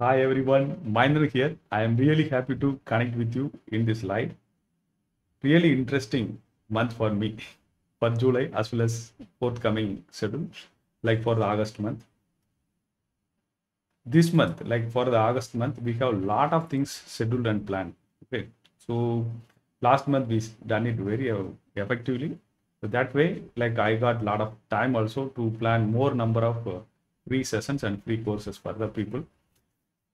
Hi everyone, Minor here. I am really happy to connect with you in this live. Really interesting month for me for July as well as forthcoming schedule, like for the August month. This month, like for the August month, we have a lot of things scheduled and planned. Okay, so last month we done it very uh, effectively. So that way, like I got a lot of time also to plan more number of uh, free sessions and free courses for the people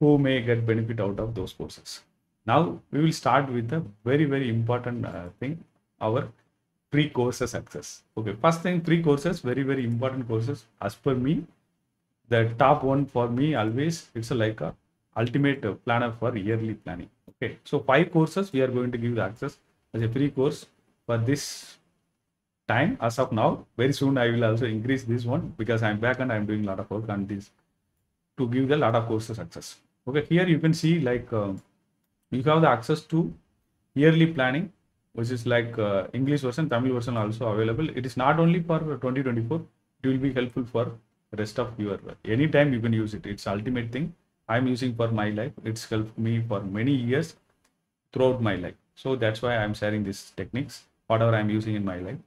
who may get benefit out of those courses. Now we will start with the very very important uh, thing, our free courses access. Okay, first thing free courses, very very important courses as per me. The top one for me always it's a, like a ultimate planner for yearly planning. Okay, so five courses we are going to give the access as a free course for this time as of now. Very soon I will also increase this one because I'm back and I'm doing a lot of work on this to give the lot of courses access. Okay, here you can see like uh, you have the access to yearly planning, which is like uh, English version, Tamil version also available. It is not only for 2024; it will be helpful for rest of your anytime you can use it. It's ultimate thing. I'm using for my life. It's helped me for many years throughout my life. So that's why I'm sharing these techniques, whatever I'm using in my life.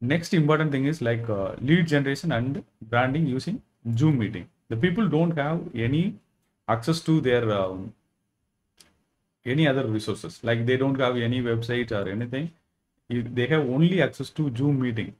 Next important thing is like uh, lead generation and branding using Zoom meeting. The people don't have any access to their um, any other resources. Like they don't have any website or anything. If They have only access to Zoom meeting.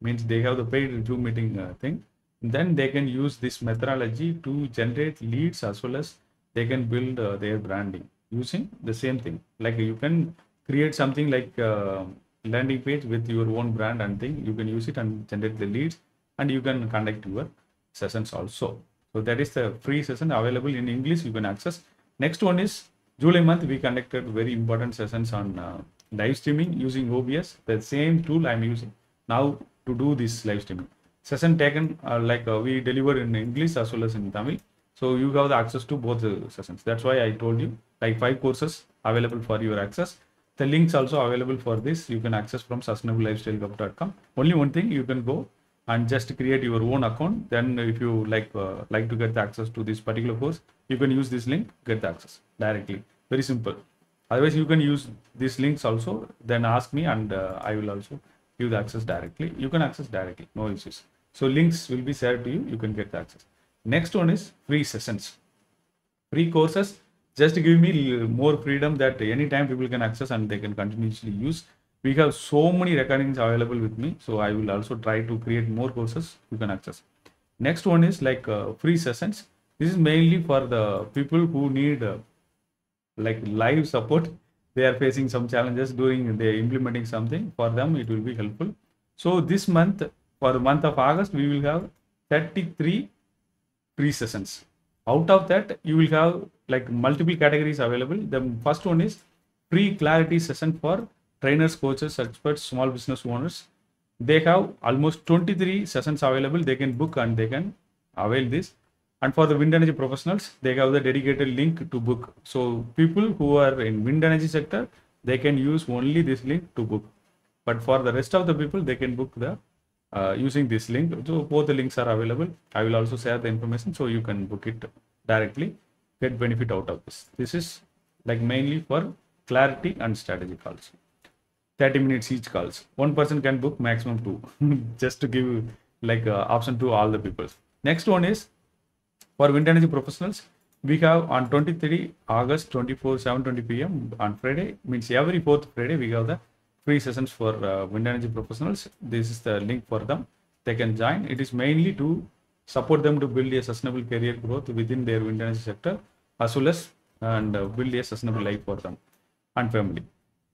Means they have the paid Zoom meeting uh, thing. Then they can use this methodology to generate leads as well as they can build uh, their branding using the same thing. Like you can create something like uh, landing page with your own brand and thing. You can use it and generate the leads, and you can conduct your sessions also. So that is the free session available in English. You can access. Next one is July month. We conducted very important sessions on uh, live streaming using OBS. The same tool I'm using now to do this live streaming. Session taken uh, like uh, we deliver in English as well as in Tamil. So you have the access to both the sessions. That's why I told you like five courses available for your access. The links also available for this. You can access from sustainablelifestylehub.com. Only one thing you can go and just create your own account. Then if you like uh, like to get the access to this particular course, you can use this link, get the access directly. Very simple. Otherwise, you can use these links also. Then ask me, and uh, I will also give the access directly. You can access directly, no issues. So links will be shared to you. You can get the access. Next one is free sessions free courses just give me more freedom that anytime people can access and they can continuously use we have so many recordings available with me so i will also try to create more courses you can access. Next one is like uh, free sessions. This is mainly for the people who need uh, like live support. They are facing some challenges during they are implementing something. For them it will be helpful. So this month for the month of august we will have 33 free sessions. Out of that you will have like multiple categories available. The first one is free clarity session for trainers coaches experts small business owners. They have almost 23 sessions available. They can book and they can avail this. And for the wind energy professionals they have the dedicated link to book. So people who are in wind energy sector they can use only this link to book. But for the rest of the people they can book the uh, using this link. So both the links are available. I will also share the information so you can book it directly get benefit out of this. This is like mainly for clarity and strategy calls 30 minutes each calls. One person can book maximum two just to give like uh, option to all the people. Next one is for wind energy professionals we have on 23 august 24 7:20 pm on friday means every fourth friday we have the free sessions for uh, wind energy professionals. This is the link for them. They can join. It is mainly to support them to build a sustainable career growth within their wind energy sector as well as and uh, build a sustainable life for them and family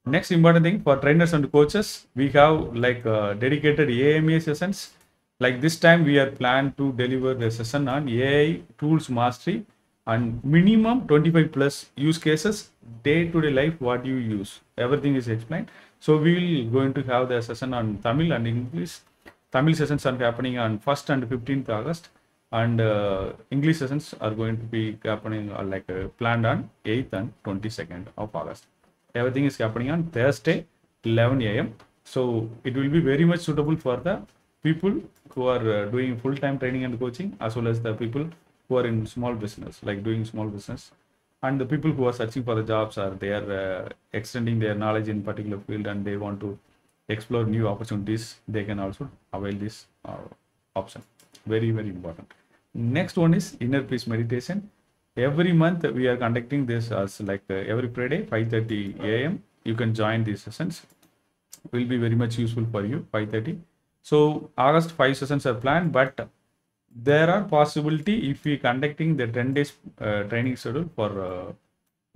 next important thing for trainers and coaches we have like uh, dedicated ama sessions. Like this time we are planned to deliver the session on ai tools mastery and minimum 25 plus use cases day to day life what you use. Everything is explained. So we will going to have the session on tamil and english. Tamil sessions are happening on 1st and 15th august. And uh, english sessions are going to be happening uh, like uh, planned on 8th and 22nd of august everything is happening on thursday 11 a.m so it will be very much suitable for the people who are uh, doing full time training and coaching as well as the people who are in small business, like doing small business, and the people who are searching for the jobs are they are uh, extending their knowledge in particular field and they want to explore new opportunities. They can also avail this uh, option. Very very important. Next one is inner peace meditation. Every month we are conducting this as like uh, every Friday 5:30 a.m. You can join these sessions. Will be very much useful for you 5:30. So August five sessions are planned, but there are possibility if we conducting the 10 days uh, training schedule for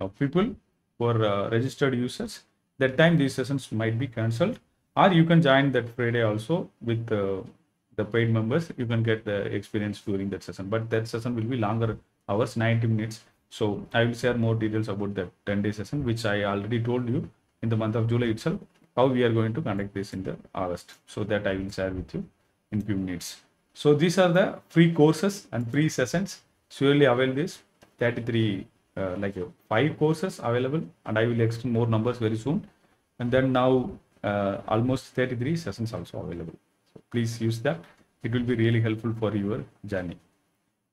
uh, people for uh, registered users that time these sessions might be cancelled or you can join that friday also with the paid members you can get the experience during that session but that session will be longer hours 90 minutes so i will share more details about that 10 day session which i already told you in the month of july itself how we are going to conduct this in the august so that i will share with you in few minutes so these are the free courses and free sessions. Surely avail this 33 uh, like uh, five courses available and I will extend more numbers very soon. And then now uh, almost 33 sessions also available. So please use that. It will be really helpful for your journey.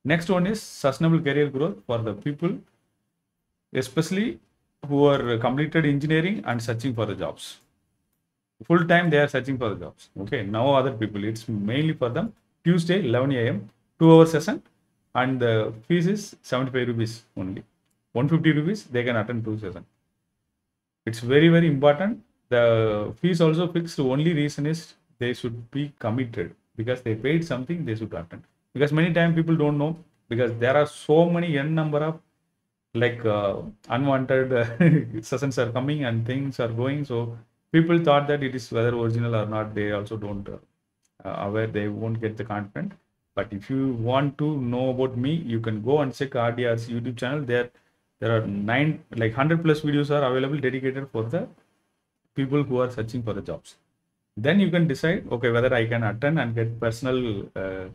Next one is sustainable career growth for the people, especially who are completed engineering and searching for the jobs. Full time they are searching for the jobs. Okay, now other people, it's mainly for them Tuesday 11 a.m. two hour session and the fees is 75 rupees only 150 rupees they can attend two session it's very very important the fees also fixed only reason is they should be committed because they paid something they should attend because many times people don't know because there are so many n number of like uh, unwanted uh, sessions are coming and things are going. So people thought that it is whether original or not they also don't uh, aware they won't get the content. But if you want to know about me you can go and check rdr's youtube channel. There there are nine like 100 plus videos are available dedicated for the people who are searching for the jobs. Then you can decide okay whether i can attend and get personal uh,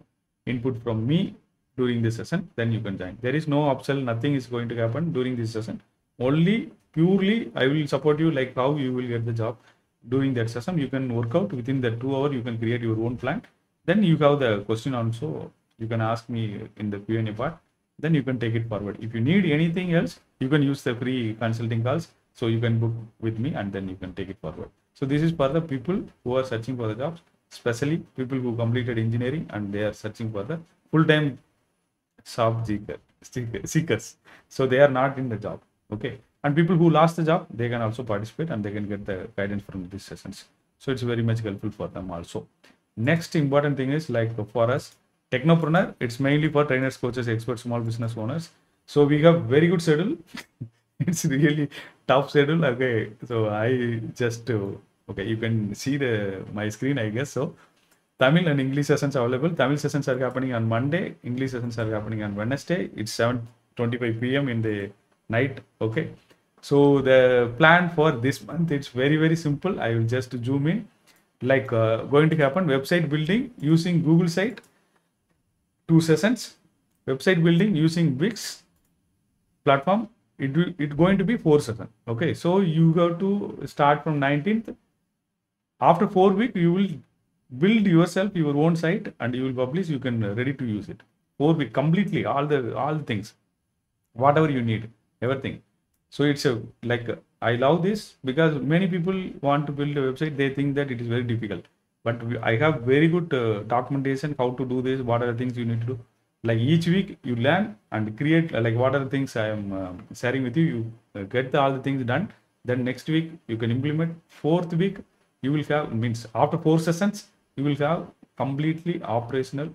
input from me during this session then you can join. There is no upsell nothing is going to happen during this session. Only purely i will support you like how you will get the job during that session. You can work out within the two hour you can create your own plan. Then you have the question also you can ask me in the q&a part. Then you can take it forward. If you need anything else you can use the free consulting calls so you can book with me and then you can take it forward. So this is for the people who are searching for the jobs especially people who completed engineering and they are searching for the full-time job seeker, seekers. So they are not in the job okay? And people who lost the job they can also participate and they can get the guidance from these sessions. So it's very much helpful for them also. Next important thing is like for us technopreneur it's mainly for trainers coaches experts small business owners. So we have very good schedule. It's really tough schedule okay? So i just uh, okay you can see the my screen i guess so. Tamil and english sessions are available. Tamil sessions are happening on monday english sessions are happening on wednesday. It's 7 25 pm in the night okay? So the plan for this month it's very very simple. I will just zoom in. Like uh, going to happen website building using google site. Two sessions. Website building using wix platform. It will it going to be four session okay? So you have to start from 19th after four week you will build yourself your own site and you will publish you can uh, ready to use it. Four week completely all the all the things whatever you need everything. So it's a like i love this because many people want to build a website. They think that it is very difficult. But i have very good uh, documentation how to do this what are the things you need to do. Like each week you learn and create uh, like what are the things i am um, sharing with you. You uh, get all the things done. Then next week you can implement. Fourth week you will have means after four sessions you will have completely operational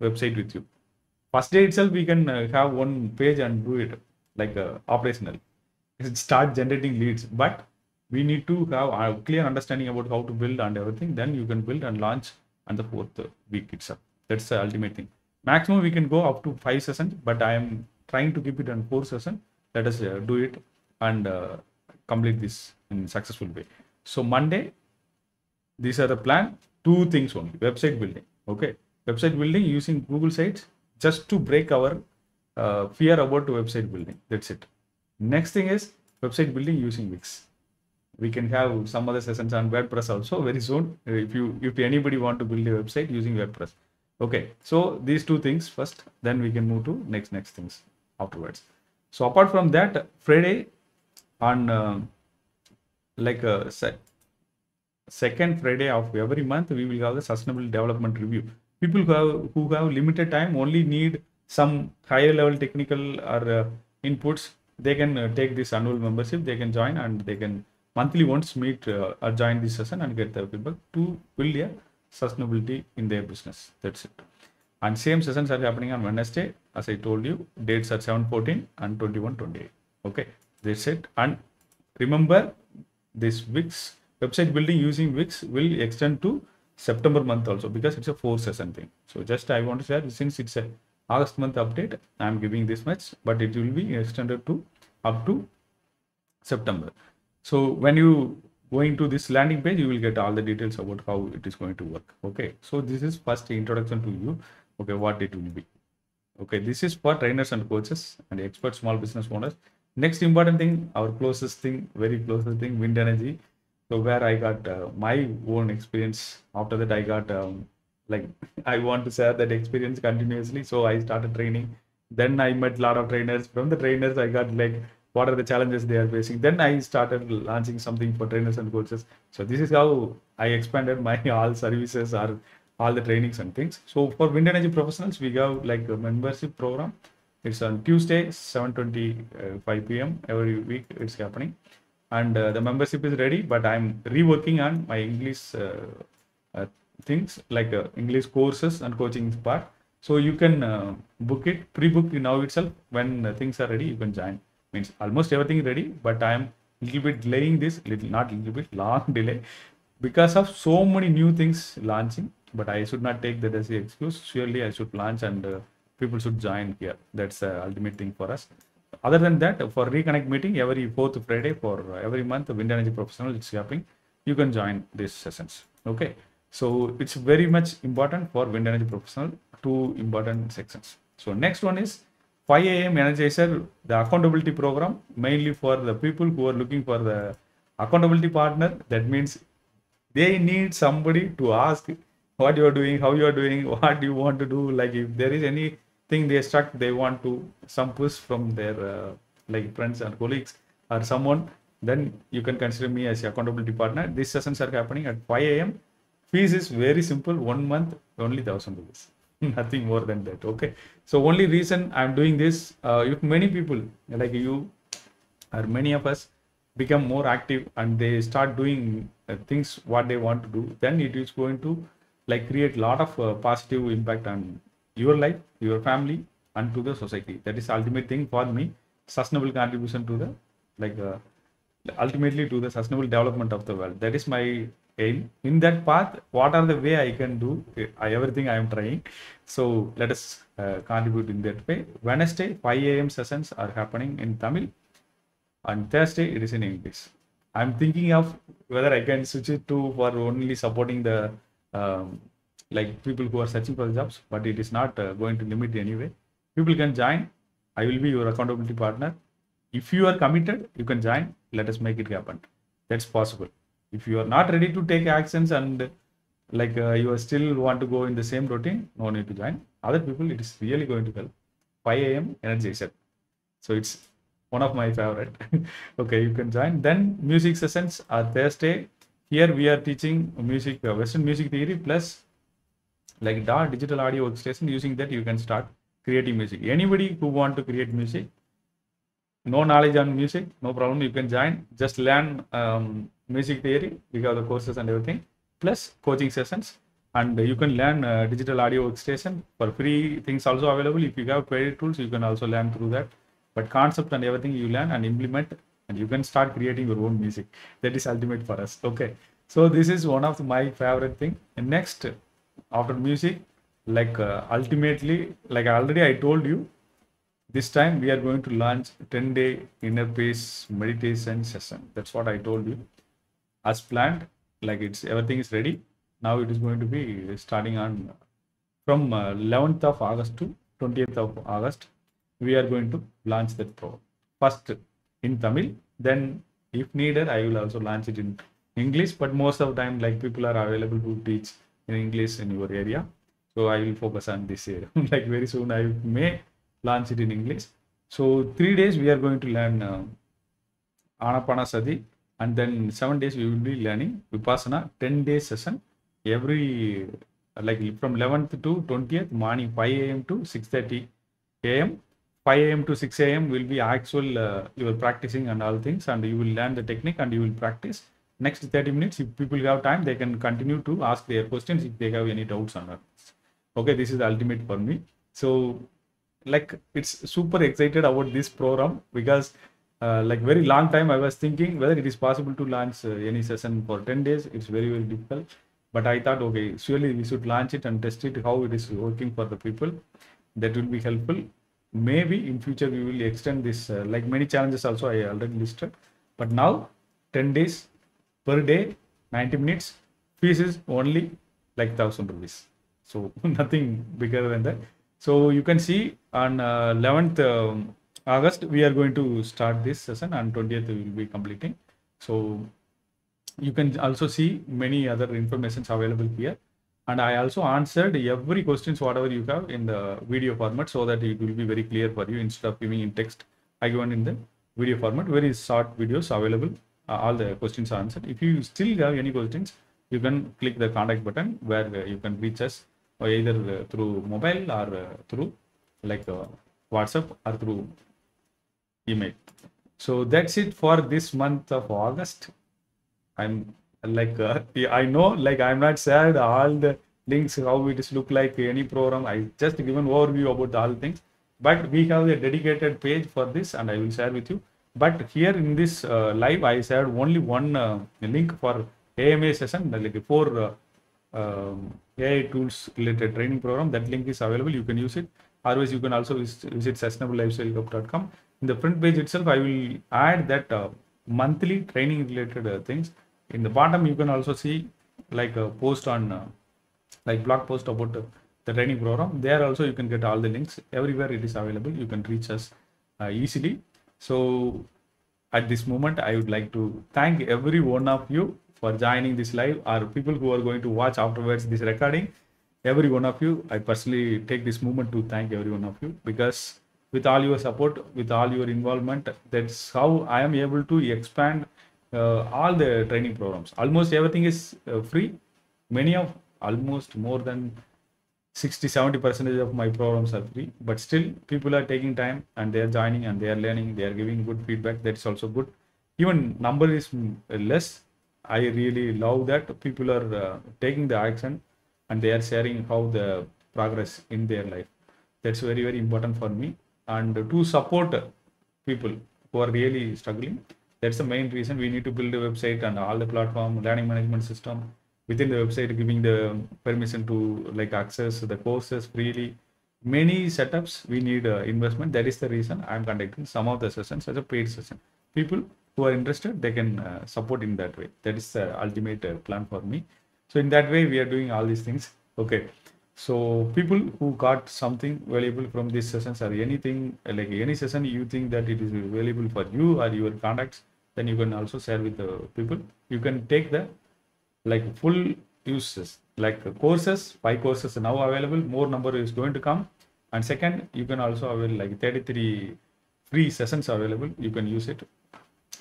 website with you. First day itself we can uh, have one page and do it like uh, operational. Start generating leads but we need to have a clear understanding about how to build and everything. Then you can build and launch on the fourth week itself. That's the ultimate thing. Maximum we can go up to five sessions but i am trying to keep it on four sessions. Let us uh, do it and uh, complete this in successful way. So monday these are the plan. Two things only. Website building. Okay. Website building using google sites just to break our uh, fear about website building. That's it. Next thing is website building using wix. We can have some other sessions on wordpress also very soon. If you if anybody want to build a website using wordpress. Okay. So these two things first then we can move to next next things afterwards. So apart from that friday on uh, like a se- second friday of every month we will have the sustainable development review. People who have who have limited time only need some higher level technical or uh, inputs they can uh, take this annual membership they can join and they can monthly once meet uh, or join this session and get the feedback to build a sustainability in their business. That's it. And same sessions are happening on wednesday. As i told you dates are 7 14 and 21 28 okay that's it. And remember this wix website building using wix will extend to september month also because it's a four session thing. So just i want to share since it's a august month update i'm giving this much but it will be extended to up to september. So when you going to this landing page you will get all the details about how it is going to work. Okay. So this is first introduction to you. Okay what it will be. Okay this is for trainers and coaches and expert small business owners. Next important thing our closest thing very closest thing wind energy so where i got uh, my own experience after that i got um, like i want to share that experience continuously. So i started training. Then i met a lot of trainers. From the trainers i got like what are the challenges they are facing? Then i started launching something for trainers and coaches. So this is how i expanded my all services or all the trainings and things. So for wind energy professionals we have like a membership program. It's on tuesday 7.25 pm every week it's happening and uh, the membership is ready but i'm reworking on my english uh, uh, things like english courses and coaching part. So you can uh, book it pre-book now itself. When uh, things are ready you can join. Means almost everything is ready but i am a little bit delaying this little not little bit long delay. Because of so many new things launching but i should not take that as the excuse. Surely i should launch and uh, people should join here. That's the ultimate thing for us other than that for reconnect meeting every fourth friday for uh, every month wind energy professional it's happening you can join these sessions okay so it's very much important for wind energy professional two important sections so next one is 5 a.m. Energizer, the accountability program, mainly for the people who are looking for the accountability partner. That means they need somebody to ask what you are doing, how you are doing, what you want to do. Like if there is anything they stuck, they want to some push from their uh, like friends and colleagues or someone, then you can consider me as accountability partner. These sessions are happening at 5 a.m. Fees is very simple. One month, only thousand rupees. Nothing more than that. Okay. So only reason I'm doing this, uh, if many people like you or many of us become more active and they start doing uh, things what they want to do, then it is going to like create a lot of uh, positive impact on your life, your family, and to the society. That is ultimate thing for me. Sustainable contribution to the like uh, ultimately to the sustainable development of the world. That is my aim. In that path, what are the way I can do I, everything I am trying. So let us uh, contribute in that way. Wednesday, 5 a.m. sessions are happening in Tamil, and Thursday it is in English. I'm thinking of whether I can switch it to for only supporting the um, like people who are searching for the jobs, but it is not uh, going to limit anyway. People can join. I will be your accountability partner. If you are committed, you can join. Let us make it happen. That's possible. If you are not ready to take actions and like uh, you are still want to go in the same routine, no need to join. Other people, it is really going to help. 5 a.m. energizer. So it's one of my favorite. okay, you can join. Then music sessions are Thursday. Here we are teaching music, uh, Western music theory plus like DAW digital audio workstation. Using that, you can start creating music. Anybody who want to create music, no knowledge on music, no problem. You can join. Just learn um, music theory. We have the courses and everything, plus coaching sessions, and you can learn uh, digital audio workstation for free. Things also available. If you have paid tools, you can also learn through that. But concept and everything you learn and implement, and you can start creating your own music. That is ultimate for us. Okay. So this is one of my favorite thing. And next, after music, like uh, ultimately, like already I told you, this time we are going to launch 10 day inner peace meditation session. That's what I told you. As planned, like it's everything is ready. Now it is going to be starting on from uh, 11th of August to 20th of August. We are going to launch that pro first in Tamil. Then, if needed, I will also launch it in English. But most of the time, like people are available to teach in English in your area. So I will focus on this year. like very soon, I may launch it in English. So three days we are going to learn uh, Anapanasati, and then seven days we will be learning Vipassana. 10 day session every like from 11th to 20th morning 5 a.m. to 6:30 a.m. 5 a.m. to 6 a.m. will be actual uh, you are practicing and all things, and you will learn the technique and you will practice. Next 30 minutes, if people have time, they can continue to ask their questions if they have any doubts on that. Okay, this is the ultimate for me. So, like, it's super excited about this program because, uh, like, very long time I was thinking whether it is possible to launch uh, any session for 10 days. It's very very difficult, but I thought, okay, surely we should launch it and test it how it is working for the people. That will be helpful maybe in future we will extend this uh, like many challenges also i already listed but now 10 days per day 90 minutes fees is only like 1000 rupees. So nothing bigger than that. So you can see on uh, 11th um, august we are going to start this session. And 20th we will be completing. So you can also see many other informations available here. And I also answered every questions whatever you have in the video format so that it will be very clear for you. Instead of giving in text I given in the video format. Very short videos available all the questions are answered. If you still have any questions you can click the contact button where uh, you can reach us or either uh, through mobile or uh, through like uh, WhatsApp or through email. So that's it for this month of August. I'm like uh, i know like i'm not sad. All the links how it is look like any program i just given overview about all things. But we have a dedicated page for this and i will share with you but here in this uh, live i shared only one uh, link for ama session. Like four uh, um, ai tools related training program. That link is available. You can use it. Otherwise you can also visit, visit sustainablelifestylehub.com in the front page itself i will add that uh, monthly training related uh, things. In the bottom you can also see like a post on uh, like blog post about uh, the training program. There also you can get all the links. Everywhere it is available. You can reach us uh, easily so at this moment i would like to thank every one of you for joining this live or people who are going to watch afterwards this recording every one of you i personally take this moment to thank every one of you because with all your support with all your involvement that's how i am able to expand uh, all the training programs. Almost everything is uh, free. Many of almost more than 60 70 percentage of my programs are free but still people are taking time and they are joining and they are learning they are giving good feedback that's also good. Even number is less. I really love that people are uh, taking the action and they are sharing how the progress in their life. That's very very important for me. And to support people who are really struggling that's the main reason we need to build a website and all the platform learning management system within the website giving the permission to like access the courses freely. Many setups we need uh, investment. That is the reason i'm conducting some of the sessions as a paid session. People who are interested they can uh, support in that way. That is the ultimate uh, plan for me. So in that way we are doing all these things. Okay. So people who got something valuable from these sessions or anything like any session you think that it is valuable for you or your contacts then you can also share with the people. You can take the like full uses like courses five courses are now available. More number is going to come. And second you can also avail like 33 free sessions available. You can use it.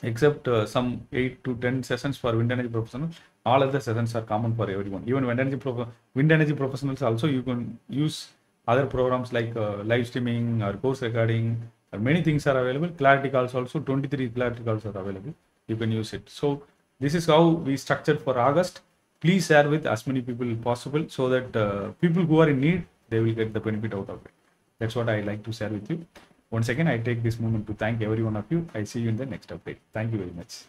Except uh, some 8 to 10 sessions for wind energy professionals. All other sessions are common for everyone. Even wind energy prof- wind energy professionals also you can use other programs like uh, live streaming or course recording. Or many things are available. Clarity calls also 23 clarity calls are available. You can use it. So this is how we structured for august. Please share with as many people possible so that uh, people who are in need they will get the benefit out of it. That's what i like to share with you. Once again i take this moment to thank every one of you. I see you in the next update. Thank you very much